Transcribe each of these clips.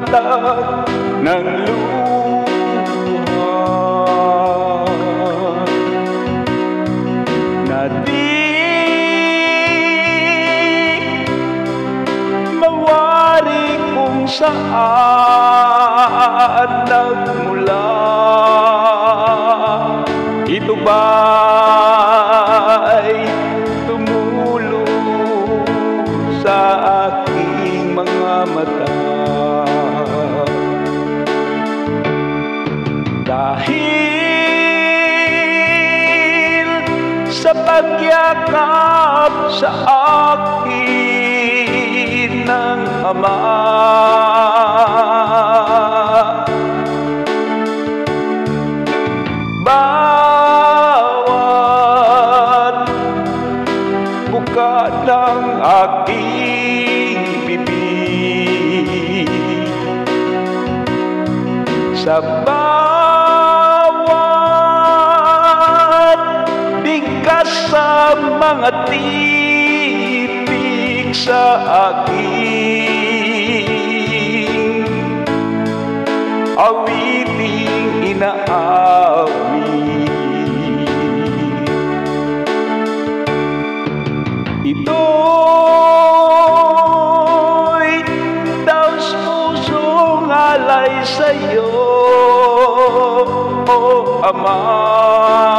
hatag ng lupa na di mawari kung saan nagmula. Ito ba'y tumulong sa pagyakap sa akin ng Ama. Bawat buka ng aking bibig Sa bawat mga titik sa aking awiting inaawit Ito'y taos pusong alay sa'yo, O Ama.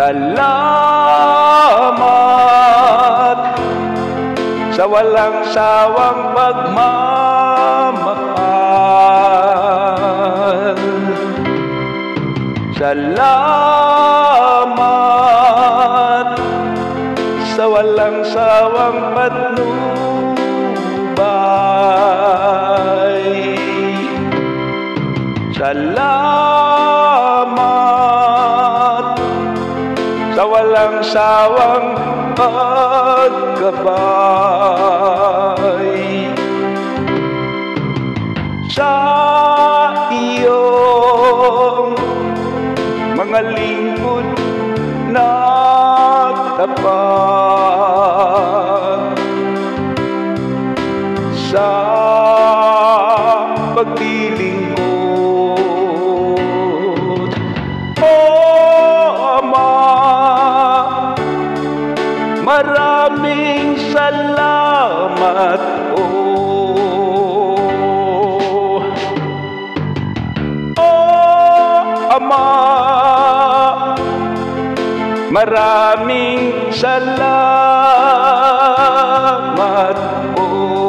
Salamat sa walang sawang pagmamahal. Salamat sa walang sawang patnubay. Salamat sa walang sawang pagkabay. Sa iyong mga lingkod na tapat sa Maraming salamat oh. Oh Ama Maraming salamat oh.